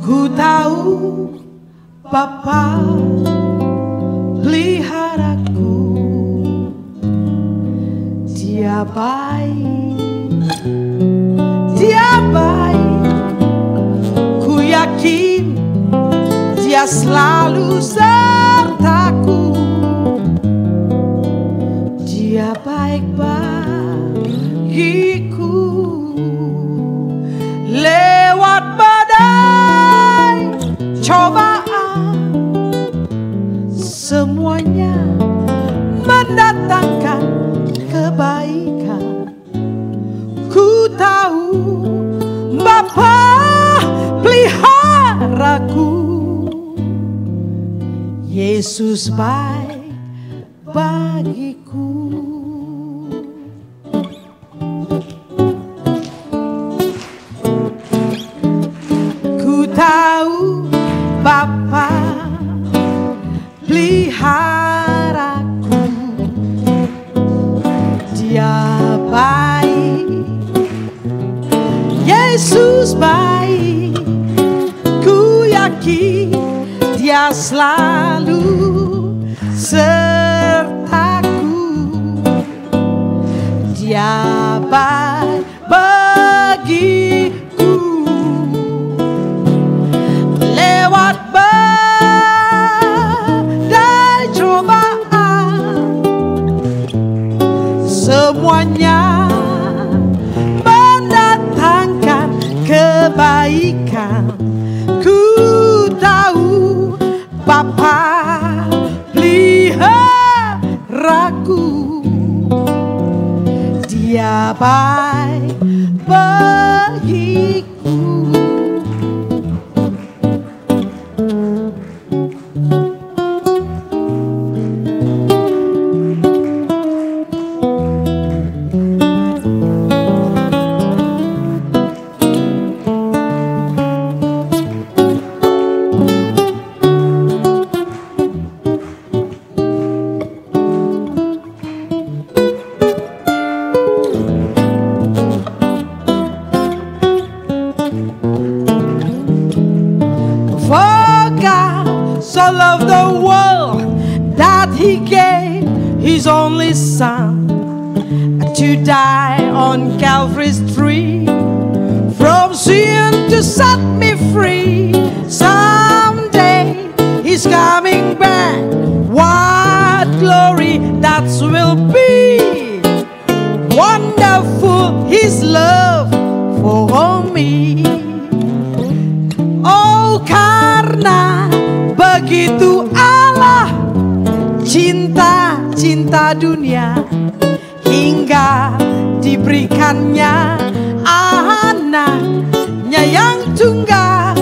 Ku tahu Bapa peliharaku. Dia baik. Dia baik. Ku yakin Dia selalu Semuanya mendatangkan kebaikan. Ku tahu Bapa peliharaku. Yesus baik bagiku Dia baik. Yesus baik. Ku yakin Dia selalu sertaku. Dia baik Semuanya mendatangkan kebaikan. Ku tahu Bapa peliharaku. Dia baik bagiku so loved the world that he gave his only son to die on Calvary's tree. From sin to set me free. Someday he's coming back. What glory that will be. Wonderful his love for me. Oh karena itu Allah cinta cinta dunia. Hingga diberikannya anaknya yang tunggal.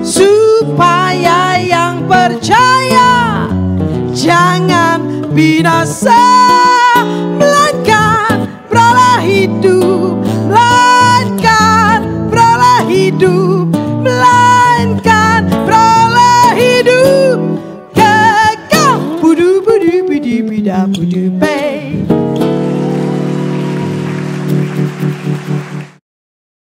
Supaya yang percaya jangan binasa melainkan beralah hidup melainkan beralah hidup. da ba your ba.